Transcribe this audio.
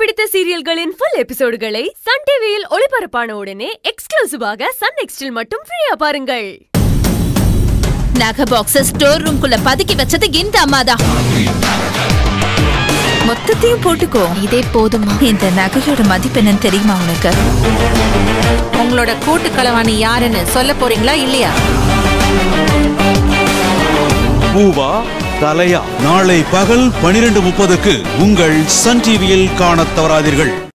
பிடித்த சீரியல்களின் full எபிசோடுகளை Sun டிவியில் ஒளிபரப்பான உடனே எக்ஸ்க்ளூசிவாக சன் நெக்ஸ்டில் மட்டும் ஃப்ரீயா பாருங்கள். நகை பாக்ஸ் ஸ்டோர் ரூம்குள்ள பதுக்கி வச்சது இந்த அம்மாதான். மொத்தத்தையும் போட்டுக்கோ. இதே போதுமா இந்த நகையோட மதிப்பு என்னன்னு தெரியுமா உனக்கு? உங்களோட கூட்டு களவாணி யாருன்னு சொல்ல போறீங்களா இல்லையா? பூவா? தலையா. நாளை பகல் பனிரெண்டு முப்பதுக்கு உங்கள் சன் டிவியில் காணத் தவறாதீர்கள்.